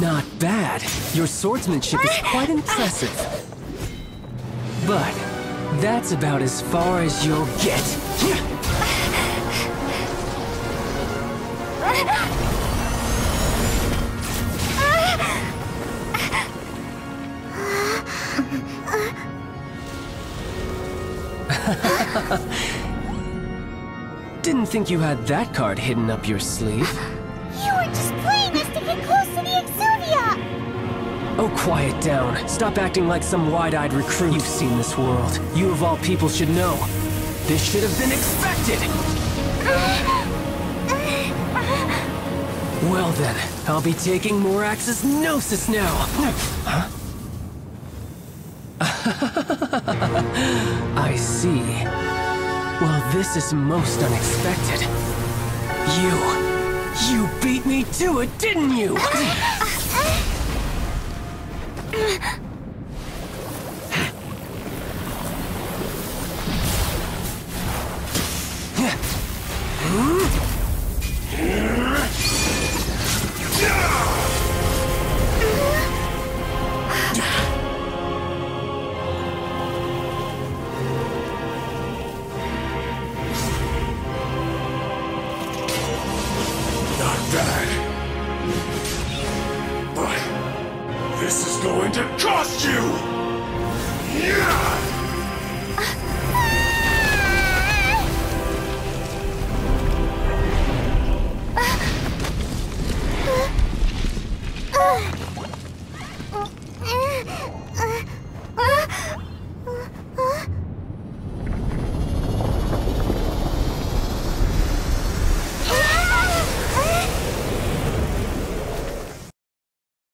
Not bad. Your swordsmanship is quite impressive. But that's about as far as you'll get. Didn't think you had that card hidden up your sleeve. You were just Oh, quiet down. Stop acting like some wide-eyed recruit. You've seen this world. You of all people should know. This should have been expected! Well then, I'll be taking Morax's Gnosis now! Huh? I see. Well, this is most unexpected. You... You beat me to it, didn't you? Not this is going to cost you!